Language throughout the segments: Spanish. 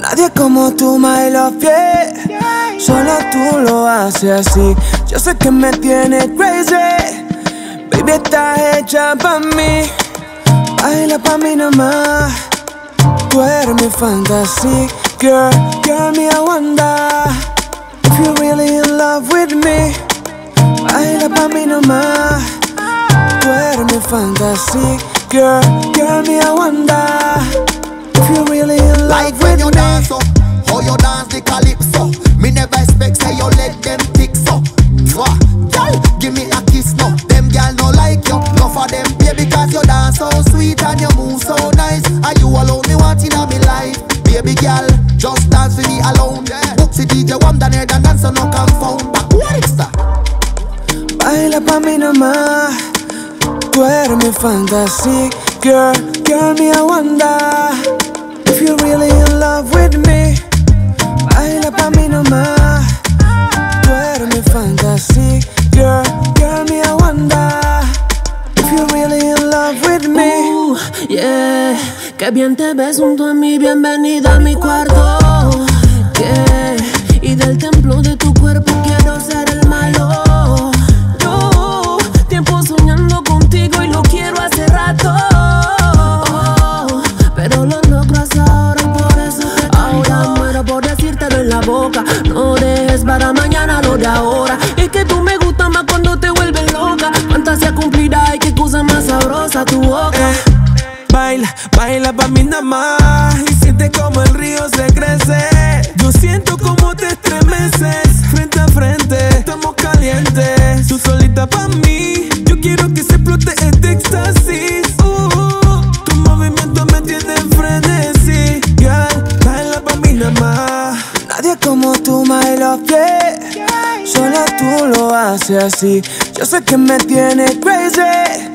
Nadie como tú, my love, yeah. Solo tú lo haces así. Yo sé que me tienes crazy. Baby, estás hecha pa' mí. Baila pa' mí nomás. Tú eres mi fantasía, girl. Girl, me wonder if you're really in love with me. Baila pa' mí nomás. Tú eres mi fantasía, girl. Girl, me I you're really in love Like with when you dance up, how you dance the calypso. Me never expect say you let them tick so. Mwah, girl, give me a kiss no. Them girl no like you, no for them pay because you dance so sweet and you move so nice. And you alone me want in my life, baby girl. Just dance for me alone. Book Booksy DJ, one than than dance so no confound. But what is that? Baila pa' mí nomás. Tú eres mi fantasía, girl. Girl, me I yeah, que bien te ves junto a mí, bienvenida a mi cuarto. Yeah, y del templo de tu cuerpo quiero ser el malo. Yo, tiempo soñando contigo y lo quiero hace rato. Oh, pero lo logro hasta ahora y por eso te Ahora muero por decírtelo en la boca. No dejes para mañana lo de ahora. Es que tú me gustas más cuando te vuelves loca. Fantasía cumplida y qué cosa más sabrosa tu boca. Baila, baila pa' mí nada más. Y siente como el río se crece. Yo siento como te estremeces. Frente a frente, estamos calientes. Tú solita pa' mí. Yo quiero que se explote este éxtasis. Uh, Tu movimiento me tiene en frenesí. Girl, baila pa' mí nada más. Nadie como tú, my love, yeah. Solo tú lo haces así. Yo sé que me tienes crazy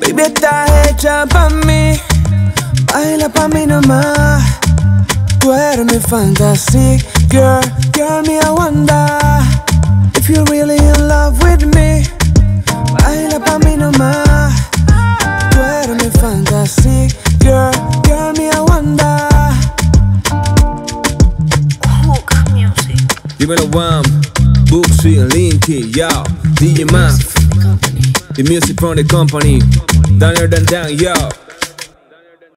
Baby, estás hecha pa' mí. Baila pa' mí nomás. Tú eres mi fantasía, girl. Girl, me I wonder if you're really in love with me. Baila pa' mí nomás. Tú eres mi fantasía, girl. Girl, me I wonder. Dímelo, Wham, Booksy and Linky, yo, DJ Math, the music from the company, Daniel Dan Dan, yo.